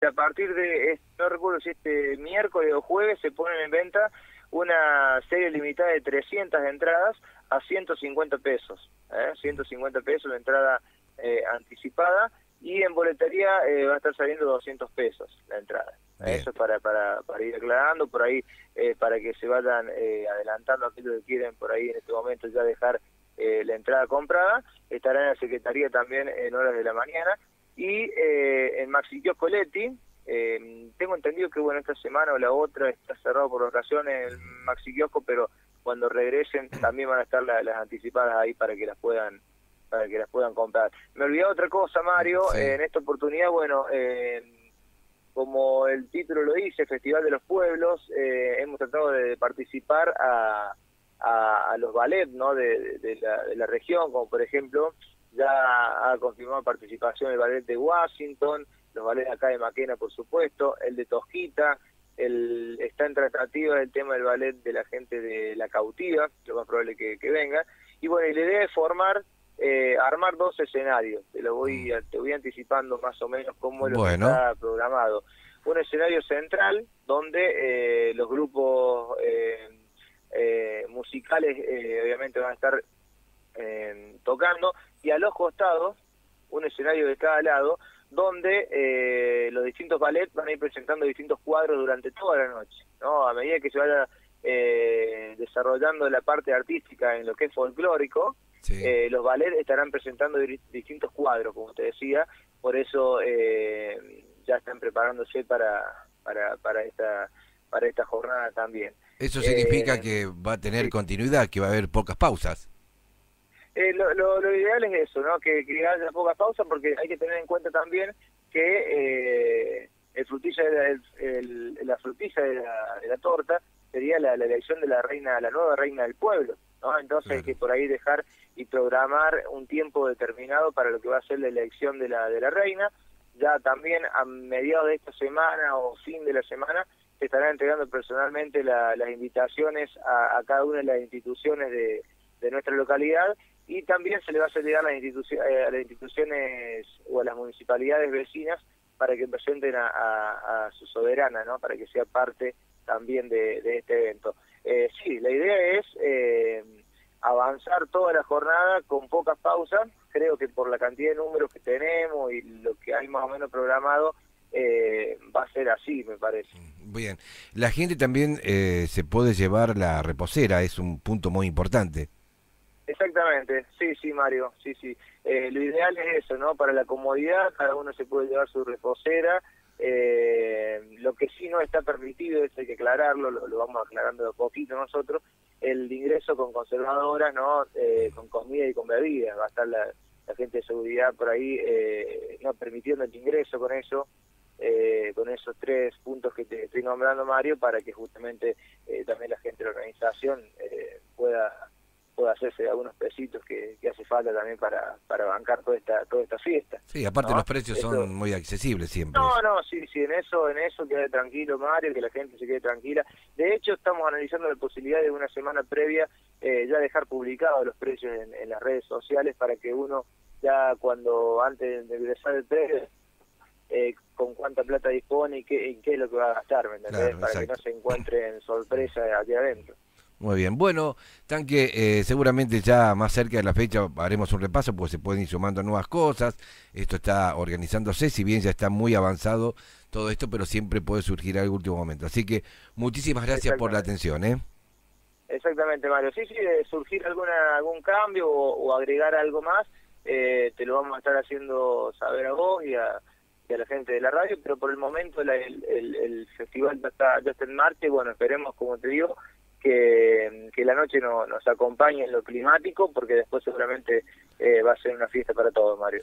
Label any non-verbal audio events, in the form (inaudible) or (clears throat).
A partir de, no recuerdo si este miércoles o jueves, se ponen en venta una serie limitada de 300 entradas a 150 pesos. ¿eh? 150 pesos la entrada eh, anticipada y en boletería eh, va a estar saliendo 200 pesos la entrada. Eso es para, para, para ir aclarando, por ahí, eh, para que se vayan adelantando aquellos que quieren por ahí en este momento ya dejar la entrada comprada. Estará en la Secretaría también en horas de la mañana y eh, en Maxi Coletti, eh, tengo entendido que bueno esta semana o la otra está cerrado por ocasiones el Maxi pero cuando regresen (clears throat) también van a estar las anticipadas ahí para que las puedan para que las puedan comprar. Me olvidé otra cosa, Mario, en esta oportunidad, bueno, eh, como el título lo dice, Festival de los Pueblos, eh, hemos tratado de participar a, a, los ballets ¿no? de, la, de la región, como por ejemplo ya ha confirmado participación el ballet de Washington, los ballets acá de Maquena, por supuesto, el de Tosquita, el, está en tratativa el tema del ballet de la gente de La Cautiva, lo más probable que, que venga, y bueno, y la idea es formar, eh, armar dos escenarios, te lo voy, mm. te voy anticipando más o menos cómo lo está programado. Un escenario central donde eh, los grupos eh, musicales obviamente van a estar tocando, y a los costados un escenario de cada lado donde eh, los distintos ballets van a ir presentando distintos cuadros durante toda la noche, ¿no? A medida que se vaya eh, desarrollando la parte artística en lo que es folclórico, eh, los ballets estarán presentando distintos cuadros, como te decía, por eso ya están preparándose para, para, para, esta, para esta jornada también. Eso significa que va a tener continuidad, que va a haber pocas pausas. Eh, lo, lo, ideal es eso, ¿no? Que, que haya poca pausa porque hay que tener en cuenta también que eh, el frutilla el, la frutilla de la, de la torta sería la, elección de la reina, la nueva reina del pueblo, ¿no? Entonces hay que por ahí dejar y programar un tiempo determinado para lo que va a ser la elección de la, de la reina. Ya también a mediados de esta semana o fin de la semana se estarán entregando personalmente las invitaciones a, a cada una de las instituciones de, de nuestra localidad y también se le va a hacer llegar a las, eh, a las instituciones o a las municipalidades vecinas para que presenten a, su soberana, ¿no? para que sea parte también de, este evento. Eh, sí, la idea es eh, avanzar toda la jornada con pocas pausas, creo que por la cantidad de números que tenemos y lo que hay más o menos programado, eh, va a ser así, me parece. Bien, la gente también se puede llevar la reposera, es un punto muy importante. Exactamente, sí, sí, Mario, sí, sí. Eh, lo ideal es eso, ¿no? Para la comodidad, cada uno se puede llevar su reposera. Eh, lo que sí no está permitido, eso hay que aclararlo, lo, vamos aclarando de poquito nosotros, el ingreso con conservadoras, ¿no? Eh, con comida y con bebidas. Va a estar la, gente de seguridad por ahí no permitiendo el ingreso con eso. con esos tres puntos que te estoy nombrando, Mario, para que justamente también la gente de la organización pueda pueda hacerse algunos pesitos que, hace falta también para, para bancar toda esta toda esta fiesta. Sí, aparte los precios son muy accesibles siempre. No, no, sí, sí, en eso, en eso quede tranquilo Mario, que la gente se quede tranquila. De hecho, estamos analizando la posibilidad de una semana previa eh, ya dejar publicados los precios en, las redes sociales para que uno ya cuando antes de ingresar el precio eh, con cuánta plata dispone y qué, qué es lo que va a gastar, ¿me entendés? para que no se encuentre en sorpresa aquí adentro. Muy bien. Bueno, Tanque, eh, seguramente ya más cerca de la fecha haremos un repaso porque se pueden ir sumando nuevas cosas. Esto está organizándose, si bien ya está muy avanzado todo esto, pero siempre puede surgir algún último momento. Así que muchísimas gracias por la atención. ¿eh? Exactamente, Mario. Sí, sí, de surgir alguna, algún cambio o, agregar algo más, eh, te lo vamos a estar haciendo saber a vos y a, la gente de la radio, pero por el momento el, el, festival ya está, ya está en marcha y bueno, esperemos, como te digo, que, que la noche no, nos acompañe en lo climático, porque después seguramente eh, va a ser una fiesta para todos, Mario.